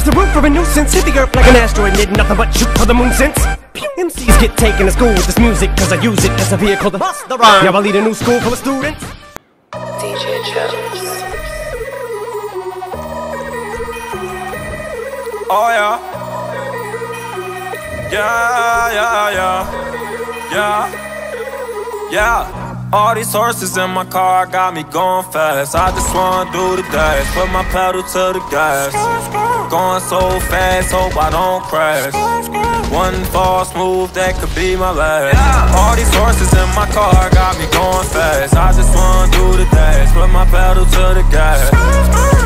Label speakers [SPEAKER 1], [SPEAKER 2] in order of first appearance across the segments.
[SPEAKER 1] across the roof for a nuisance. Hit the earth like an asteroid, did nothing but shoot for the moon since. MCs get taken to school with this music, cause I use it as a vehicle to bust the rhyme. Now I lead a new school full of students.
[SPEAKER 2] DJ Jones.
[SPEAKER 3] Oh yeah. Yeah, yeah, yeah. Yeah. Yeah. All these horses in my car got me going fast. I just wanna do the dash, put my pedal to the gas. Going so fast, hope I don't crash. One false move that could be my last. All these horses in my car got me going fast. I just wanna do the dash, put my pedal to the gas.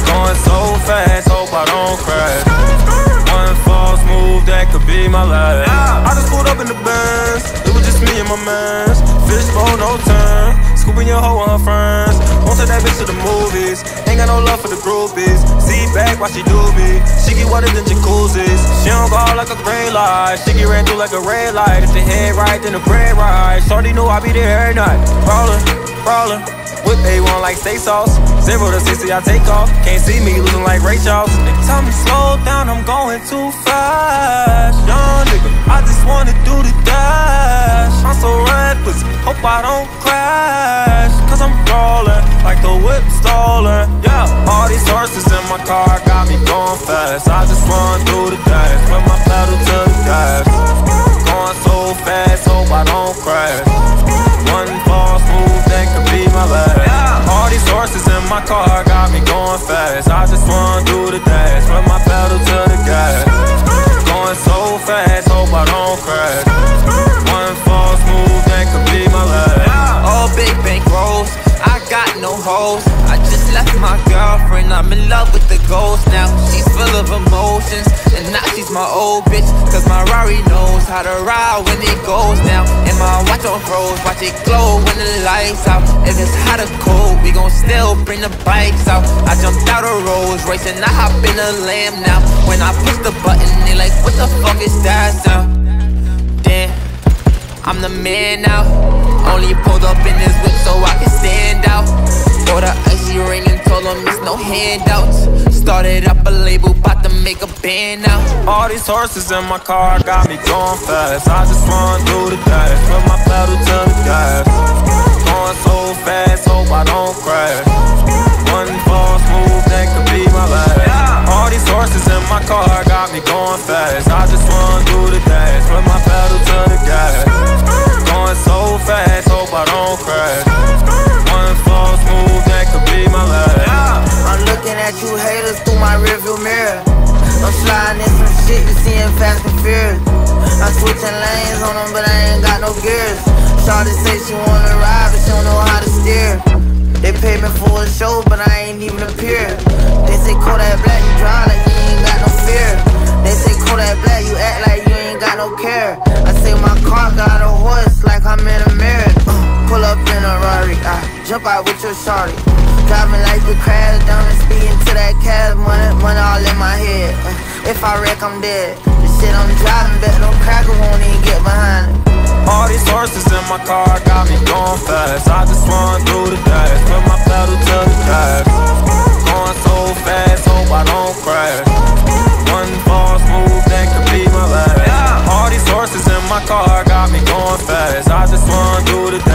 [SPEAKER 3] Going so fast, hope I don't crash. One false move that could be my last. I just pulled up in the Benz, it was just me and my mans. Fishbowl, no turn. Scooping your hoe on her friends. Won't take that bitch to the movies. Ain't got no love for the groupies. See back while she do me. She get wetter than jacuzzis. She don't go out like a green light. She get ran through like a red light. If the head right, then the bread right. Shorty knew I be there every night. Rollin', rollin'. Whip A1 like steak sauce. Zero to 60, I take off. Can't see me losing like Ray Charles. They tell me slow down, I'm going too fast. Young nigga, I just wanna do the dash. I'm so reckless, hope I don't crash. Cause I'm rolling like the whip stolen. Yeah, all these horses in my car got me going fast. I just run through the dash. Put my pedal to the gas. Going so fast, hope I don't crash. One false move, that could be my last. All these horses in my car got me going fast. I just wanna do the dash. Put my pedal to the gas. Going so fast, hope I don't crash.
[SPEAKER 4] Left my girlfriend, I'm in love with the ghost now. She's full of emotions, and now she's my old bitch. Cause my Rari knows how to ride when it goes down. And my watch on froze, watch it glow when the lights out. If it's hot or cold, we gon' still bring the bikes out. I jumped out of Rolls Royce and I hop in a lamb now. When I push the button, they like, what the fuck is that sound? Damn. I'm the man now. Only pulled up in this handouts. Started up a label, bout to make a band now.
[SPEAKER 3] All these horses in my car got me going fast. I just wanna do the dash. Put my pedal to the gas. Going so fast, hope I don't crash. One false move, that could be my last. All these horses in my car got me going fast.
[SPEAKER 5] Rearview mirror. I'm sliding in some shit, you seeing fast and furious. I'm switching lanes on them, but I ain't got no gears. Shawty say she wanna ride, but she don't know how to steer. They pay me for a show, but I ain't even appear. They say Kodak Black, you dry like you ain't got no fear. They say Kodak Black, you act like you ain't got no care. I say my car got a horse like I'm in a mirror. Uh, pull up in a Rari, I jump out with your shawty. I wreck, I'm dead. The shit I'm driving, bet no cracker won't even get behind it.
[SPEAKER 3] All these horses in my car got me going fast. I just wanna do the dash. Put my pedal to the gas. Going so fast, hope I don't crash. One false move, that could be my last. All these horses in my car got me going fast. I just wanna do the dash.